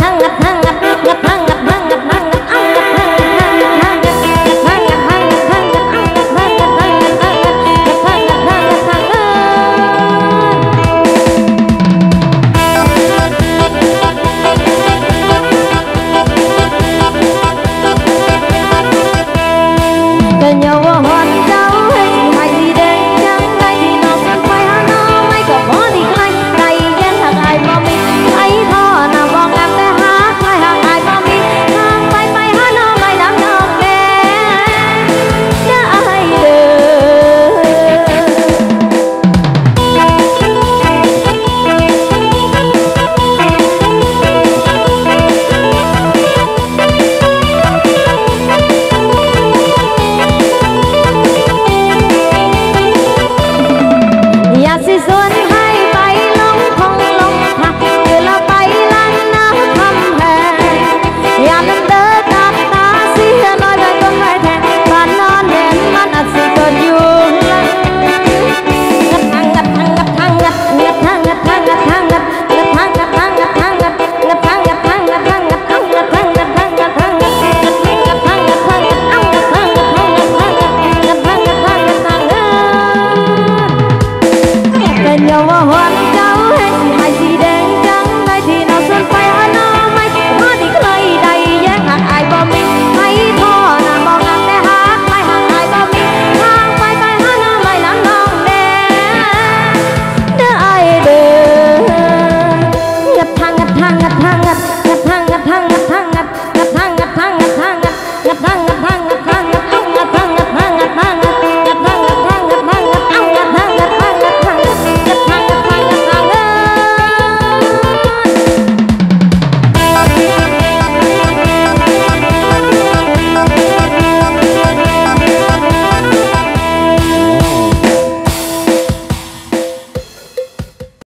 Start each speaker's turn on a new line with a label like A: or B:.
A: hangap hangap hangap hangap hangap hangap hangat-hangat